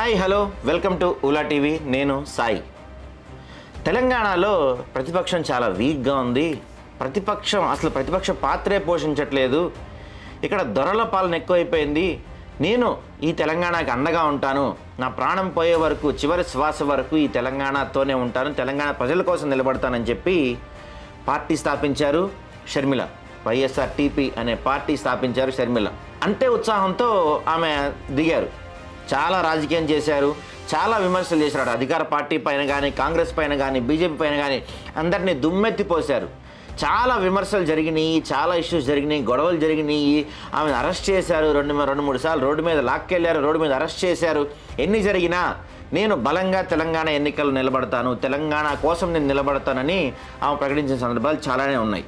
Hi hello. Welcome to Ula TV. నేను సాయి. తెలంగాణలో ప్రతిపక్షం చాలా వీక్గా ఉంది. ప్రతిపక్షం అసలు ప్రతిపక్ష పాత్రే పోషించట్లేదు. ఇక్కడ దొరల పాలన ఎక్కువైపోయింది. నేను ఈ తెలంగాణకి అండగా ఉంటాను. నా ప్రాణం పోయే వరకు చివరి శ్వాస వరకు ఈ తెలంగాణతోనే ఉంటాను. తెలంగాణ ప్రజల కోసం నిలబడతానని చెప్పి పార్టీ స్థాపించారు షర్మిల. వైఎస్ఆర్ టీపీ అనే పార్టీ స్థాపించారు షర్మిల. అంటే ఉత్సాహంతో ఆమె దిగారు. చాలా రాజకీయం చేశారు చాలా విమర్శలు చేశారు అధికార పార్టీ పైన కానీ కాంగ్రెస్ పైన కానీ బీజేపీ పైన కానీ అందరినీ దుమ్మెత్తిపోశారు చాలా విమర్శలు జరిగినాయి చాలా ఇష్యూస్ జరిగినాయి గొడవలు జరిగినాయి. ఆమెను అరెస్ట్ చేశారు రెండు రెండు మూడు సార్లు రోడ్డు మీద లాక్కెళ్ళారు రోడ్డు మీద అరెస్ట్ చేశారు. ఎన్ని జరిగినా నేను బలంగా తెలంగాణ ఎన్నికలు నిలబడతాను తెలంగాణ కోసం నేను నిలబడతానని ఆమె ప్రకటించిన సందర్భాలు చాలానే ఉన్నాయి.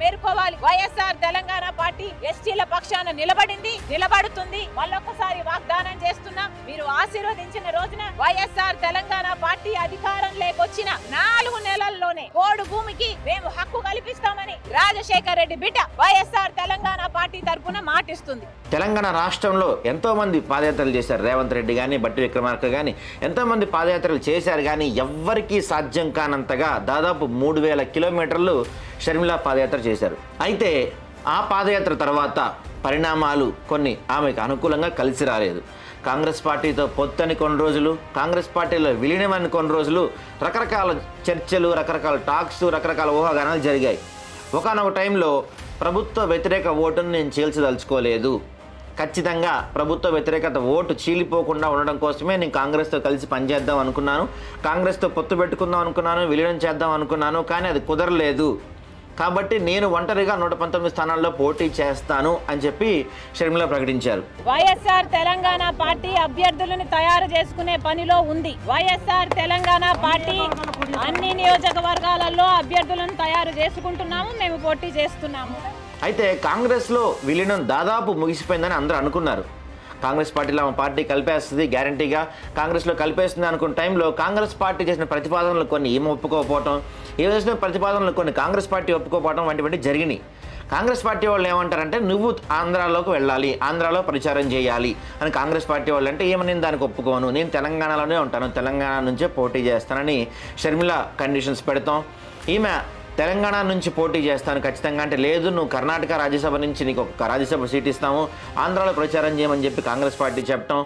మేర్కోవాలి. వైఎస్ఆర్ తెలంగాణ పార్టీ ఎస్టీల పక్షాన నిలబడింది నిలబడుతుంది. మళ్ళొకసారి వాగ్దానం చేస్తున్నాం మీరు ఆశీర్వదించిన రోజున వైఎస్ఆర్ తెలంగాణ పార్టీ అధికారం లేకొచ్చిన నాలుగు నెలల్లోనే కోడు భూమికి మేము హక్కు కల్పిస్తామని రాజశేఖర్ రెడ్డి బిడ్డ వైఎస్ఆర్ తెలంగాణ పార్టీ తరఫున మాటిస్తుంది. తెలంగాణ రాష్ట్రంలో ఎంతో మంది పాదయాత్రలు చేశారు. రేవంత్ రెడ్డి కానీ బట్టి విక్రమార్క కానీ ఎంతోమంది పాదయాత్రలు చేశారు కానీ ఎవ్వరికీ సాధ్యం కానంతగా దాదాపు మూడు వేల కిలోమీటర్లు షర్మిలా పాదయాత్ర చేశారు. అయితే ఆ పాదయాత్ర తర్వాత పరిణామాలు కొన్ని ఆమెకు అనుకూలంగా కలిసి రాలేదు. కాంగ్రెస్ పార్టీతో పొత్తని కొన్ని రోజులు కాంగ్రెస్ పార్టీలో విలీనమని కొన్ని రోజులు రకరకాల చర్చలు రకరకాల టాక్స్ రకరకాల ఊహాగానాలు జరిగాయి. ఒకనొక టైంలో ప్రభుత్వ వ్యతిరేక ఓటును నేను చీల్చదలుచుకోలేదు. ఖచ్చితంగా ప్రభుత్వ వ్యతిరేకత ఓటు చీలిపోకుండా ఉండడం కోసమే నేను కాంగ్రెస్తో కలిసి పనిచేద్దాం అనుకున్నాను. కాంగ్రెస్తో పొత్తు పెట్టుకుందాం అనుకున్నాను విలీనం చేద్దాం అనుకున్నాను కానీ అది కుదరలేదు. కాబట్టి నేను ఒంటరిగా నూట పంతొమ్మిది స్థానాల్లో పోటీ చేస్తాను అని చెప్పి షర్మిల ప్రకటించారు. వైఎస్ఆర్ తెలంగాణ పార్టీ అభ్యర్థులను తయారు చేసుకునే పనిలో ఉంది. వైఎస్ఆర్ తెలంగాణ పార్టీ అన్ని నియోజకవర్గాలలో అభ్యర్థులను తయారు చేసుకుంటున్నాము మేము పోటీ చేస్తున్నాము. అయితే కాంగ్రెస్లో విలీనం దాదాపు ముగిసిపోయిందని అందరూ అనుకున్నారు. కాంగ్రెస్ పార్టీలో ఆమె పార్టీ కలిపేస్తుంది గ్యారంటీగా. కాంగ్రెస్లో కలిపేస్తుంది అనుకున్న టైంలో కాంగ్రెస్ పార్టీ చేసిన ప్రతిపాదనలు కొన్ని ఈమె ఒప్పుకోకపోవటం ఈమె చేసిన ప్రతిపాదనలు కొన్ని కాంగ్రెస్ పార్టీ ఒప్పుకోపోవడం వంటివంటి జరిగినాయి. కాంగ్రెస్ పార్టీ వాళ్ళు ఏమంటారంటే నువ్వు ఆంధ్రాలోకి వెళ్ళాలి ఆంధ్రాలో ప్రచారం చేయాలి అని కాంగ్రెస్ పార్టీ వాళ్ళు అంటే ఏమని నేను దానికి ఒప్పుకోను నేను తెలంగాణలోనే ఉంటాను తెలంగాణ నుంచే పోటీ చేస్తానని షర్మిల కండిషన్స్ పెడతాం. ఈమె తెలంగాణ నుంచి పోటీ చేస్తాను ఖచ్చితంగా అంటే లేదు నువ్వు కర్ణాటక రాజ్యసభ నుంచి నీకు ఒక రాజ్యసభ సీట్ ఇస్తాము ఆంధ్రాలో ప్రచారం చేయమని చెప్పి కాంగ్రెస్ పార్టీ చెప్పటం.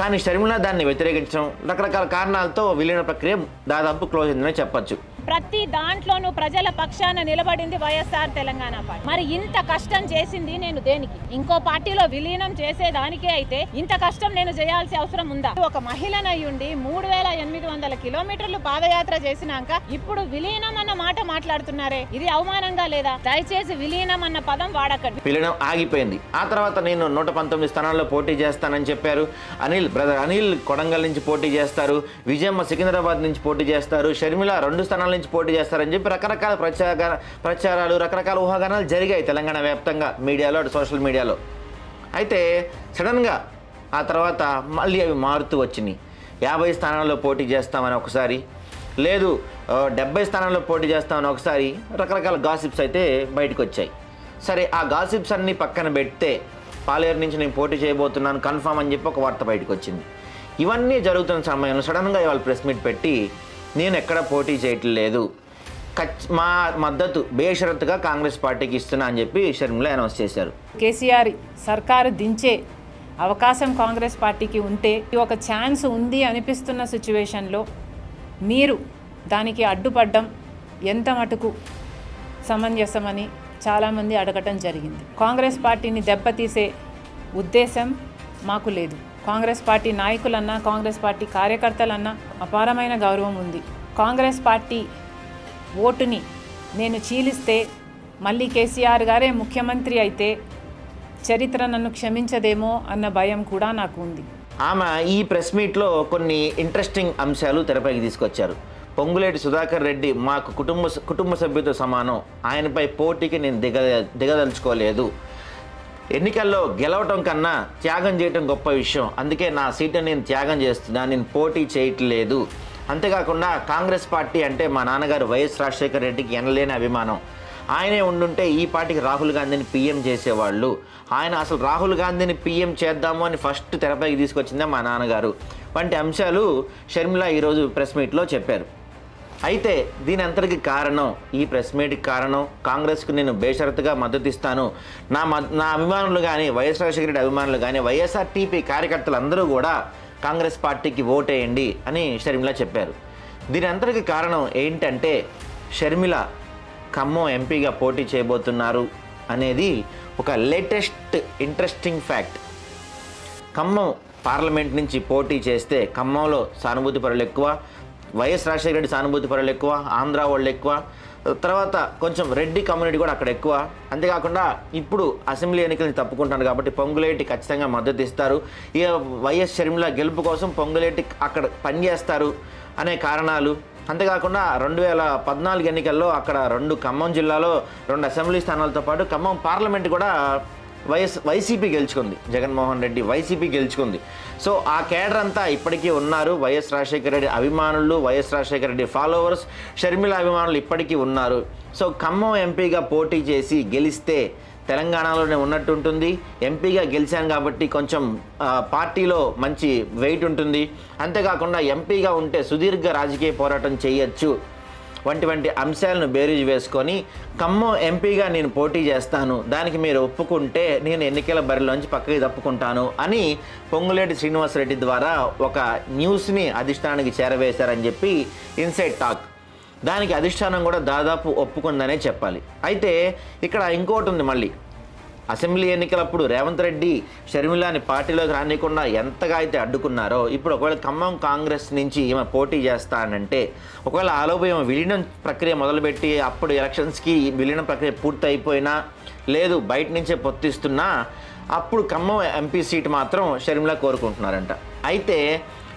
కానీ షర్మిల దాన్ని వ్యతిరేకించడం రకరకాల కారణాలతో విలీన ప్రక్రియ దాదాపు క్లోజ్ అయిందని చెప్పొచ్చు. ప్రతి దాంట్లోనూ ప్రజల పక్షాన నిలబడింది వైఎస్ఆర్ తెలంగాణ పార్టీ. మరి ఇంత కష్టం చేసింది నేను దేనికి? ఇంకో పార్టీలో విలీనం చేసేదానికే అయితే ఇంత కష్టం నేను చేయాల్సిన అవసరం ఉందా? ఒక మహిళనయ్యుండి మూడు వేల ఎనిమిది వందల కిలోమీటర్లు పాదయాత్ర చేసినాక ఇప్పుడు విలీనం అన్న మాట మాట్లాడుతున్నారే? ఇది అవమానంగా లేదా? దయచేసి విలీనం అన్న పదం వాడకండి. విలీనం ఆగిపోయింది. ఆ తర్వాత నేను నూట పంతొమ్మిది స్థానాల్లో పోటీ చేస్తానని చెప్పారు. అనిల్ బ్రదర్ అనిల్ కొడంగల్ నుంచి పోటీ చేస్తారు. విజయమ్మ సికింద్రాబాద్ నుంచి పోటీ చేస్తారు. షర్మిల రెండు స్థానాల నుంచి పోటీ చేస్తారని చెప్పి రకరకాల ప్రచార ప్రచారాలు రకరకాల ఊహాగానాలు జరిగాయి తెలంగాణ వ్యాప్తంగా మీడియాలో అటు సోషల్ మీడియాలో. అయితే సడన్గా ఆ తర్వాత మళ్ళీ అవి మారుతూ వచ్చినాయి. యాభై స్థానాల్లో పోటీ చేస్తామని ఒకసారి లేదు డెబ్బై స్థానాల్లో పోటీ చేస్తామని ఒకసారి రకరకాల గాసిప్స్ అయితే బయటకు వచ్చాయి సరే ఆ గాసిప్స్ అన్నీ పక్కన పెడితే పాలేరు నుంచి నేను పోటీ చేయబోతున్నాను కన్ఫామ్ అని చెప్పి ఒక వార్త బయటకు వచ్చింది ఇవన్నీ జరుగుతున్న సమయంలో సడన్గా ఇవాళ ప్రెస్ మీట్ పెట్టి నేను ఎక్కడ పోటీ చేయట్లేదు. ఖచ్ మా మద్దతు బేషరత్తుగా కాంగ్రెస్ పార్టీకి ఇస్తున్నా అని చెప్పి షర్మిల అనౌన్స్ చేశారు. కేసీఆర్ సర్కారు దించే అవకాశం కాంగ్రెస్ పార్టీకి ఉంటే ఒక ఛాన్స్ ఉంది అనిపిస్తున్న సిచ్యువేషన్లో మీరు దానికి అడ్డుపడ్డం ఎంత మటుకు సమంజసమని చాలామంది అడగటం జరిగింది. కాంగ్రెస్ పార్టీని దెబ్బతీసే ఉద్దేశం మాకు లేదు. కాంగ్రెస్ పార్టీ నాయకులన్నా కాంగ్రెస్ పార్టీ కార్యకర్తలన్నా అపారమైన గౌరవం ఉంది. కాంగ్రెస్ పార్టీ ఓటుని నేను చీలిస్తే మళ్ళీ కేసీఆర్ గారే ముఖ్యమంత్రి అయితే చరిత్ర నన్ను క్షమించదేమో అన్న భయం కూడా నాకు ఉంది. ఆమె ఈ ప్రెస్ మీట్లో కొన్ని ఇంట్రెస్టింగ్ అంశాలు తెరపైకి తీసుకొచ్చారు. పొంగులేటి సుధాకర్ రెడ్డి మాకు కుటుంబ కుటుంబ సభ్యులతో సమానం. ఆయనపై పోటీకి నేను దిగ దిగదలుచుకోలేదు. ఎన్నికల్లో గెలవటం కన్నా త్యాగం చేయటం గొప్ప విషయం. అందుకే నా సీటుని నేను త్యాగం చేస్తున్నా నేను పోటీ చేయట్లేదు. అంతేకాకుండా కాంగ్రెస్ పార్టీ అంటే మా నాన్నగారు వైఎస్ రాజశేఖర రెడ్డికి ఎనలేని అభిమానం. ఆయనే ఉండుంటే ఈ పార్టీకి రాహుల్ గాంధీని పీఎం చేసేవాళ్ళు. ఆయన అసలు రాహుల్ గాంధీని పీఎం చేద్దాము అని ఫస్ట్ తెరపైకి తీసుకొచ్చిందే మా నాన్నగారు. వంటి అంశాలు షర్మిల ఈరోజు ప్రెస్ మీట్లో చెప్పారు. అయితే దీని అంతటికి కారణం ఈ ప్రెస్ మీట్కి కారణం కాంగ్రెస్కు నేను బేషరతుగా మద్దతు ఇస్తాను నా మద్ నా అభిమానులు కానీ వైఎస్ రాజశేఖర రెడ్డి అభిమానులు కానీ వైఎస్ఆర్టీపీ కార్యకర్తలు అందరూ కూడా కాంగ్రెస్ పార్టీకి ఓటేయండి అని షర్మిల చెప్పారు. దీని అంతటికి కారణం ఏంటంటే షర్మిల ఖమ్మం ఎంపీగా పోటీ చేయబోతున్నారు అనేది ఒక latest interesting fact. Khammam parliament నుంచి పోటీ చేస్తే ఖమ్మంలో సానుభూతి పరులు ఎక్కువ వైఎస్ రాజశేఖర రెడ్డి సానుభూతి పరులు ఎక్కువ ఆంధ్ర వాళ్ళు ఎక్కువ. తర్వాత కొంచెం రెడ్డి కమ్యూనిటీ కూడా అక్కడ ఎక్కువ. అంతేకాకుండా ఇప్పుడు అసెంబ్లీ ఎన్నికలని తప్పుకుంటాను కాబట్టి పొంగులేటి ఖచ్చితంగా మద్దతు ఇస్తారు. ఇక వైఎస్ షర్మిల గెలుపు కోసం పొంగులేటి అక్కడ పనిచేస్తారు అనే కారణాలు. అంతేకాకుండా రెండు వేల పద్నాలుగు ఎన్నికల్లో అక్కడ రెండు ఖమ్మం జిల్లాలో రెండు అసెంబ్లీ స్థానాలతో పాటు ఖమ్మం పార్లమెంట్ కూడా వైఎస్ వైసీపీ గెలుచుకుంది. జగన్మోహన్ రెడ్డి వైసీపీ గెలుచుకుంది. సో ఆ కేడర్ అంతా ఇప్పటికీ ఉన్నారు. వైఎస్ రాజశేఖర రెడ్డి అభిమానులు వైఎస్ రాజశేఖర రెడ్డి ఫాలోవర్స్ షర్మిల అభిమానులు ఇప్పటికీ ఉన్నారు. సో ఖమ్మం ఎంపీగా పోటీ చేసి గెలిస్తే తెలంగాణలోనే ఉన్నట్టు ఉంటుంది ఎంపీగా గెలిచాను కాబట్టి కొంచెం పార్టీలో మంచి వెయిట్ ఉంటుంది. అంతేకాకుండా ఎంపీగా ఉంటే సుదీర్ఘ రాజకీయ పోరాటం చేయొచ్చు. వంటి వంటి అంశాలను బేరీజ్ వేసుకొని ఖమ్మం ఎంపీగా నేను పోటీ చేస్తాను దానికి మీరు ఒప్పుకుంటే నేను ఎన్నికల బరిలోంచి పక్కకి తప్పుకుంటాను అని పొంగులేటి శ్రీనివాసరెడ్డి ద్వారా ఒక న్యూస్ని అధిష్టానానికి చేరవేశారని చెప్పి ఇన్సైడ్ టాక్. దానికి అధిష్టానం కూడా దాదాపు ఒప్పుకుందనే చెప్పాలి. అయితే ఇక్కడ ఇంకోటి ఉంది మళ్ళీ. అసెంబ్లీ ఎన్నికలప్పుడు రేవంత్ రెడ్డి షర్మిలాని పార్టీలోకి రానికుండా ఎంతగా అయితే అడ్డుకున్నారో ఇప్పుడు ఒకవేళ ఖమ్మం కాంగ్రెస్ నుంచి ఈమె పోటీ చేస్తానంటే ఒకవేళ ఆలోపు ఈమె విలీనం ప్రక్రియ మొదలుపెట్టి అప్పుడు ఎలక్షన్స్కి విలీనం ప్రక్రియ పూర్తి అయిపోయినా లేదు బయట నుంచే పొత్తిస్తున్నా అప్పుడు ఖమ్మం ఎంపీ సీట్ మాత్రం షర్మిల కోరుకుంటున్నారంట. అయితే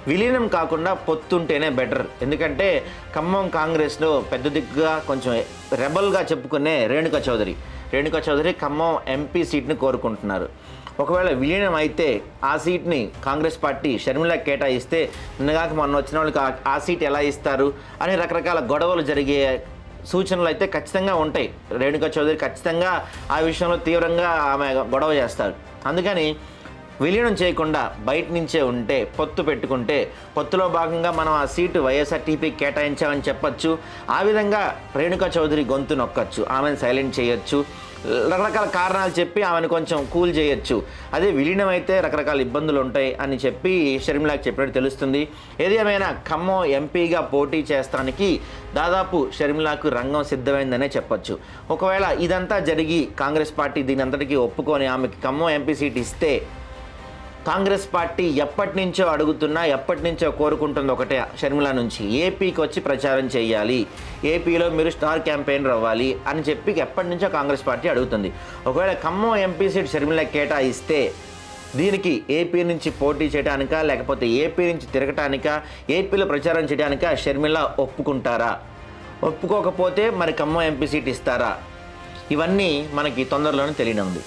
విలీనం కాకుండా పొత్తుంటేనే బెటర్. ఎందుకంటే ఖమ్మం కాంగ్రెస్లో పెద్ద దిగ్గుగా కొంచెం రెబల్గా చెప్పుకునే రేణుకా చౌదరి. రేణుకా చౌదరి ఖమ్మం ఎంపీ సీట్ని కోరుకుంటున్నారు. ఒకవేళ విలీనం అయితే ఆ సీట్ని కాంగ్రెస్ పార్టీ షర్మిల కేటాయిస్తే నిన్నగాక మొన్న వచ్చిన వాళ్ళకి ఆ- ఆ సీట్ ఎలా ఇస్తారు అని రకరకాల గొడవలు జరిగే సూచనలు అయితే ఖచ్చితంగా ఉంటాయి. రేణుకా చౌదరి ఖచ్చితంగా ఆ విషయంలో తీవ్రంగా ఆమె గొడవ చేస్తారు. అందుకని విలీనం చేయకుండా బయట నుంచే ఉంటే పొత్తు పెట్టుకుంటే పొత్తులో భాగంగా మనం ఆ సీటు వైఎస్ఆర్టీపీ కేటాయించామని చెప్పచ్చు. ఆ విధంగా రేణుకా చౌదరి గొంతు నొక్కచ్చు. ఆమెను సైలెంట్ చేయొచ్చు. రకరకాల కారణాలు చెప్పి ఆమెను కొంచెం కూల్ చేయొచ్చు. అదే విలీనం అయితే రకరకాల ఇబ్బందులు ఉంటాయి అని చెప్పి షర్మిలాకి చెప్పినట్టు తెలుస్తుంది. ఏది ఏమైనా ఖమ్మం ఎంపీగా పోటీ చేస్తానికి దాదాపు షర్మిలాకు రంగం సిద్ధమైందనే చెప్పొచ్చు. ఒకవేళ ఇదంతా జరిగి కాంగ్రెస్ పార్టీ దీని అంతటికీ ఒప్పుకొని ఆమెకి ఖమ్మం ఎంపీ సీట్ ఇస్తే కాంగ్రెస్ పార్టీ ఎప్పటి నుంచో అడుగుతున్నా ఎప్పటి నుంచో కోరుకుంటుంది ఒకటే షర్మిల నుంచి. ఏపీకి వచ్చి ప్రచారం చేయాలి. ఏపీలో మీరు స్టార్ క్యాంపెయినర్ అవ్వాలి అని చెప్పి ఎప్పటి నుంచో కాంగ్రెస్ పార్టీ అడుగుతుంది. ఒకవేళ ఖమ్మం ఎంపీ సీట్ షర్మిల కేటాయిస్తే దీనికి ఏపీ నుంచి పోటీ చేయడానిక లేకపోతే ఏపీ నుంచి తిరగటానికా ఏపీలో ప్రచారం చేయడానిక షర్మిల ఒప్పుకుంటారా? ఒప్పుకోకపోతే మరి ఖమ్మం ఎంపీ సీట్ ఇస్తారా? ఇవన్నీ మనకి తొందరలోనే తెలియనుంది.